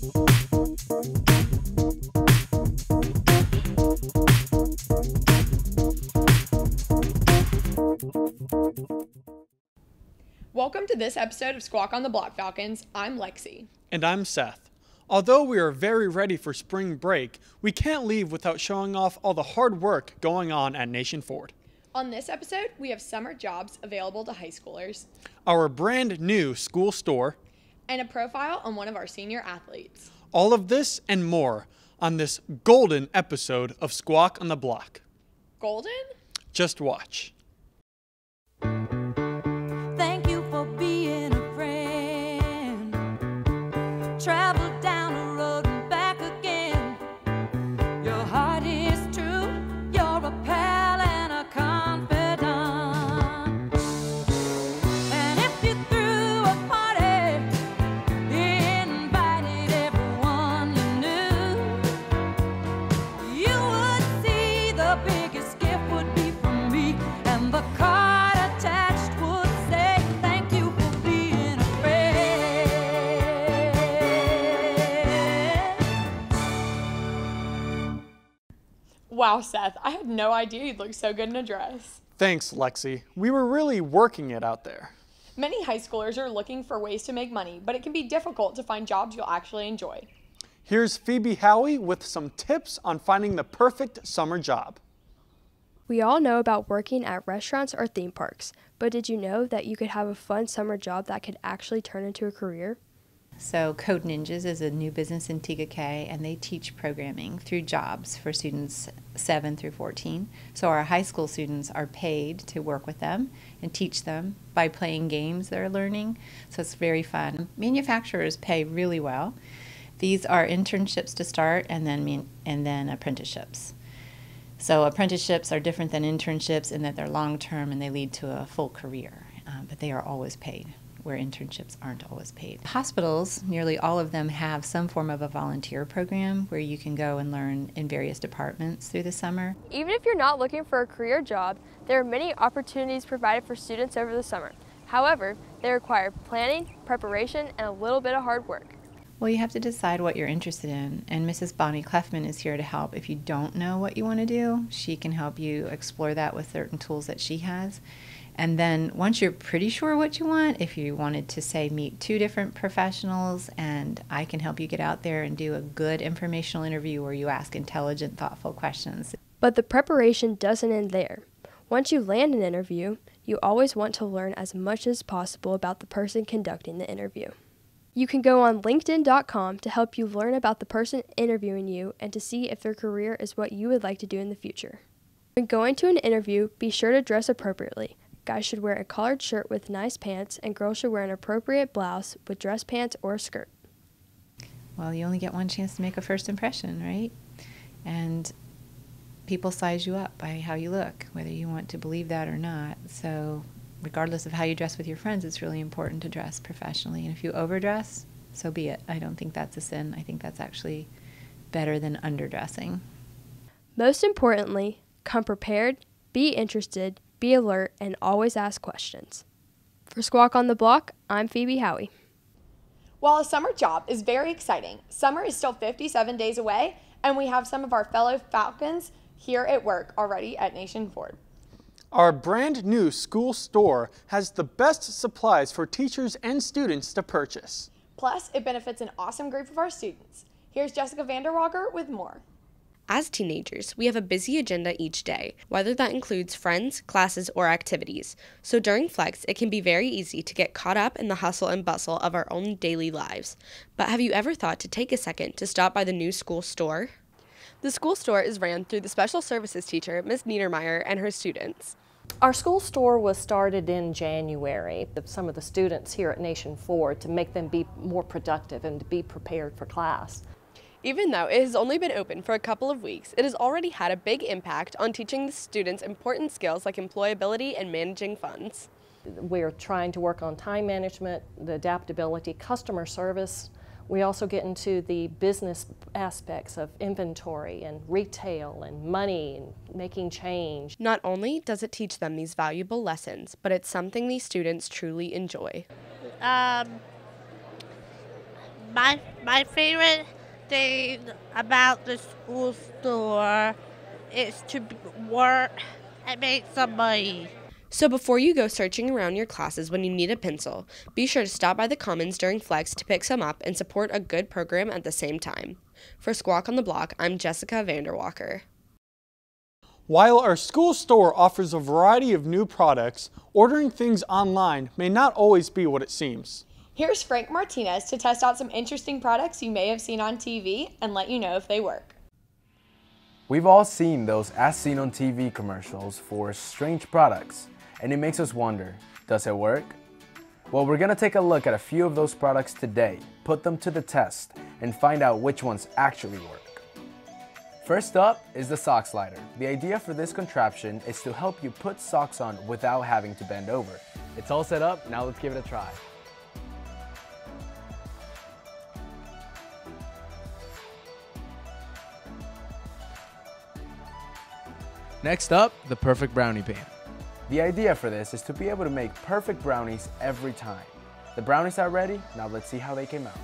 Welcome to this episode of Squawk on the Block Falcons. I'm Lexi. And I'm Seth. Although we are very ready for spring break, we can't leave without showing off all the hard work going on at Nation Ford. On this episode, we have summer jobs available to high schoolers Our brand new school store, and a profile on one of our senior athletes. all of this and more on this golden episode of Squawk on the Block. Golden? Just watch. Wow, Seth, I had no idea you'd look so good in a dress. Thanks, Lexi. We were really working it out there. Many high schoolers are looking for ways to make money, but it can be difficult to find jobs you'll actually enjoy. Here's Phoebe Howie with some tips on finding the perfect summer job. We all know about working at restaurants or theme parks, but did you know that you could have a fun summer job that could actually turn into a career? So, Code Ninjas is a new business in Tega Cay, and they teach programming through jobs for students 7 through 14. So, our high school students are paid to work with them and teach them by playing games they're learning. So, it's very fun. Manufacturers pay really well. These are internships to start and then, and then apprenticeships. So, apprenticeships are different than internships in that they're long term and they lead to a full career, um, but they are always paid where internships aren't always paid. Hospitals, nearly all of them have some form of a volunteer program where you can go and learn in various departments through the summer. Even if you're not looking for a career job, there are many opportunities provided for students over the summer. However, they require planning, preparation, and a little bit of hard work. Well, you have to decide what you're interested in, and Mrs. Bonnie Clefman is here to help. If you don't know what you want to do, she can help you explore that with certain tools that she has. And then once you're pretty sure what you want, if you wanted to say meet two different professionals and I can help you get out there and do a good informational interview where you ask intelligent, thoughtful questions. But the preparation doesn't end there. Once you land an interview, you always want to learn as much as possible about the person conducting the interview. You can go on LinkedIn.com to help you learn about the person interviewing you and to see if their career is what you would like to do in the future. When going to an interview, be sure to dress appropriately. Guys should wear a collared shirt with nice pants, and girls should wear an appropriate blouse with dress pants or a skirt. Well, you only get one chance to make a first impression, right? And people size you up by how you look, whether you want to believe that or not. So, regardless of how you dress with your friends, it's really important to dress professionally. And if you overdress, so be it. I don't think that's a sin. I think that's actually better than underdressing. Most importantly, come prepared, be interested, be alert, and always ask questions. For Squawk on the Block, I'm Phoebe Howie. While a summer job is very exciting, summer is still 57 days away, and we have some of our fellow Falcons here at work already at Nation Ford. Our brand new school store has the best supplies for teachers and students to purchase. Plus, it benefits an awesome group of our students. Here's Jessica Vanderwalker with more. As teenagers, we have a busy agenda each day, whether that includes friends, classes, or activities. So during Flex, it can be very easy to get caught up in the hustle and bustle of our own daily lives. But have you ever thought to take a second to stop by the new school store? The school store is ran through the special services teacher, Ms. Niedermeyer, and her students. Our school store was started in January. Some of the students here at Nation Ford to make them be more productive and to be prepared for class. Even though it has only been open for a couple of weeks, it has already had a big impact on teaching the students important skills like employability and managing funds. We're trying to work on time management, the adaptability, customer service. We also get into the business aspects of inventory and retail and money and making change. Not only does it teach them these valuable lessons, but it's something these students truly enjoy. Um, my my favorite thing about the school store is to work and make some money. So before you go searching around your classes when you need a pencil, be sure to stop by the Commons during Flex to pick some up and support a good program at the same time. For Squawk on the Block, I'm Jessica Vanderwalker. While our school store offers a variety of new products, ordering things online may not always be what it seems. Here's Frank Martinez to test out some interesting products you may have seen on TV and let you know if they work. We've all seen those as seen on TV commercials for strange products, and it makes us wonder does it work? Well, we're gonna take a look at a few of those products today, put them to the test, and find out which ones actually work. First up is the sock slider. The idea for this contraption is to help you put socks on without having to bend over. It's all set up, now let's give it a try. Next up, the perfect brownie pan. The idea for this is to be able to make perfect brownies every time. The brownies are ready, now let's see how they came out.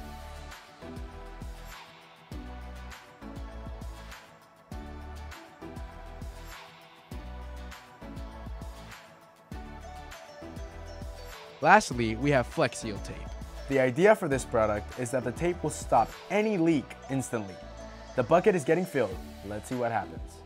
Lastly, we have Flex Seal tape. The idea for this product is that the tape will stop any leak instantly. The bucket is getting filled. Let's see what happens.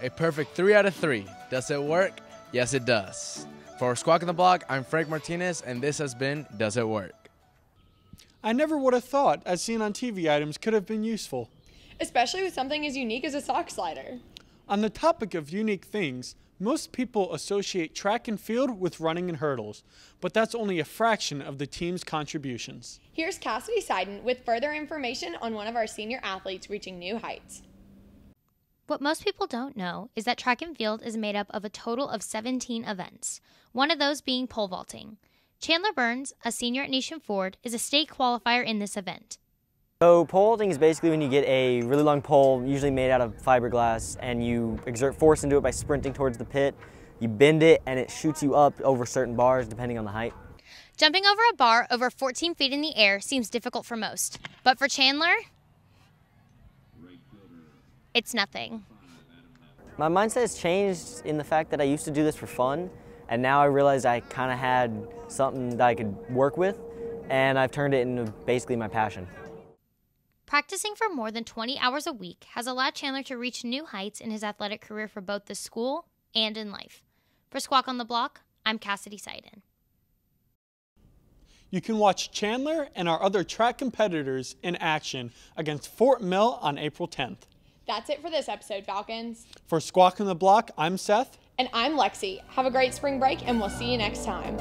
A perfect 3 out of 3. Does it work? Yes, it does. For Squawk on the Block, I'm Frank Martinez, and this has been Does It Work? I never would have thought as seen on TV items could have been useful. Especially with something as unique as a sock slider. On the topic of unique things, most people associate track and field with running and hurdles, but that's only a fraction of the team's contributions. Here's Cassidy Seiden with further information on one of our senior athletes reaching new heights. What most people don't know is that track and field is made up of a total of 17 events, one of those being pole vaulting. Chandler Burns, a senior at Nation Ford, is a state qualifier in this event. So pole vaulting is basically when you get a really long pole, usually made out of fiberglass, and you exert force into it by sprinting towards the pit. You bend it and it shoots you up over certain bars depending on the height. Jumping over a bar over 14 feet in the air seems difficult for most, but for Chandler, it's nothing. My mindset has changed in the fact that I used to do this for fun, and now I realize I kind of had something that I could work with, and I've turned it into basically my passion. Practicing for more than 20 hours a week has allowed Chandler to reach new heights in his athletic career for both the school and in life. For Squawk on the Block, I'm Cassidy Seiden. You can watch Chandler and our other track competitors in action against Fort Mill on April 10th. That's it for this episode, Falcons. For Squawk on the Block, I'm Seth. And I'm Lexi. Have a great spring break, and we'll see you next time.